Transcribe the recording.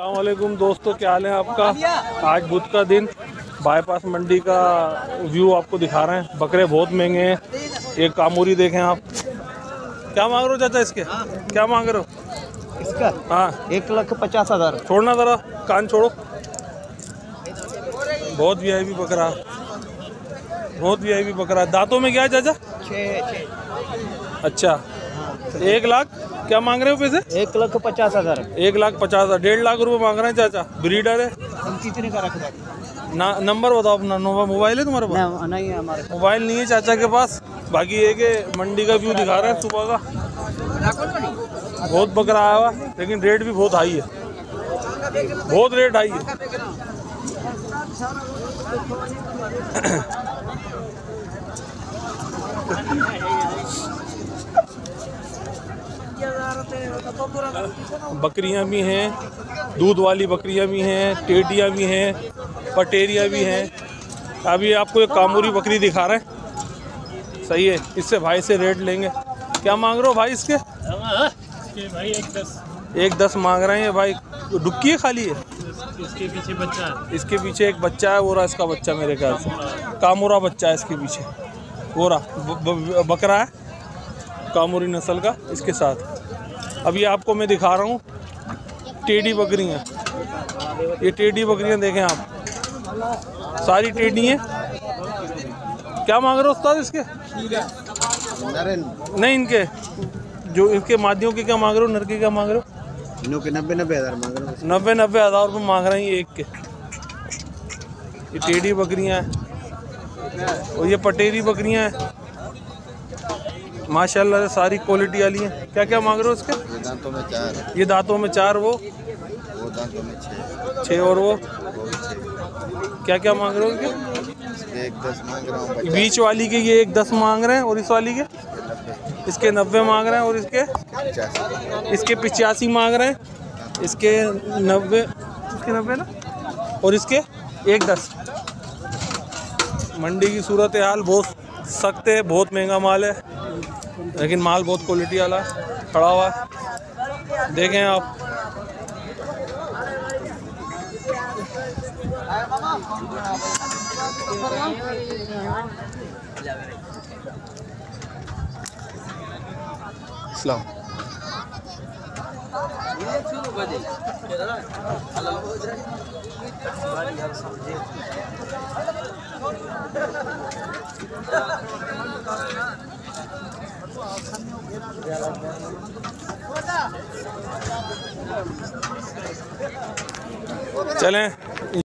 वालेकुम दोस्तों क्या हाल है आपका? आज बुध का दिन। बाईपास मंडी का व्यू आपको दिखा रहे हैं। बकरे बहुत महँगे हैं। एक कामूरी देखें आप। क्या मांग रहे हो चाचा इसके? क्या मांग रहे हो? इसका? हाँ। एक लाख पचास हज़ार। छोड़ना ज़रा। कान छोड़ो। बहुत वी बकरा। बहुत वी बकरा। दांतों में क्या है चाचा? अच्छा। एक लाख? क्या मांग रहे हो पैसे? एक लाख पचास हज़ार। एक लाख पचास हज़ार। डेढ़ लाख रुपए मांग रहे हैं चाचा। ब्रीडर है? हम कितने का रख ना नंबर बताओ अपना। नोवा मोबाइल है तुम्हारे पास? नहीं है हमारे मोबाइल नहीं है चाचा के पास? बाकी एक मंडी का व्यू दिखा रहे हैं सुबह का। बहुत बकरा आया हुआ लेकिन रेट भी बहुत हाई है। बहुत रेट हाई है। बकरियाँ भी हैं, दूध वाली बकरियाँ भी हैं टेडियाँ भी हैं, पटेरिया भी हैं। अभी आपको एक कामूरी बकरी दिखा रहे हैं। सही है, इससे भाई से रेट लेंगे। क्या मांग रहे हो भाई इसके? भाई एक दस एक दस मांग रहे हैं भाई। डुक्की है खाली है इसके पीछे बच्चा है इसके पीछे एक बच्चा है, वो रहा इसका बच्चा मेरे ख्याल से। कामोरा बच्चा है इसके पीछे। वो रहा बकरा है, कामोरी नस्ल का, इसके साथ। अभी आपको मैं दिखा रहा हूँ। टेढ़ी बकरियाँ ये टेढ़ी बकरियाँ देखें आप। सारी टेडी हैं। क्या मांग रहे हो उस्ताद इसके? नहीं इनके। जो इनके मादियों के क्या मांग रहे हो? नर के क्या मांग रहे हो? नब्बे नब्बे हज़ार मांग रहे हो। नब्बे नब्बे हज़ार रुपये मांग रहे हैं एक के। ये टेढ़ी बकरियाँ हैं। और ये पटेरी बकरियाँ हैं। माशाल्लाह सारी क्वालिटी वाली है। क्या क्या मांग रहे हो उसके? ये दांतों में चार ये दांतों में चार वो? वो दांतों में छः छः और वो? वो क्या क्या मांग रहे हो एक दस मांग रहा हूँ बीच वाली के ये एक दस मांग रहे हैं और इस वाली के? इसके नब्बे मांग रहे हैं और इसके? इसके पिचासी मांग रहे हैं। इसके नब्बे इसके नब्बे ना? और इसके एक दस। मंडी की सूरत हाल बहुत सख्त है बहुत महँगा माल है। लेकिन माल बहुत क्वालिटी वाला खड़ा हुआ। देखें आप। चलें।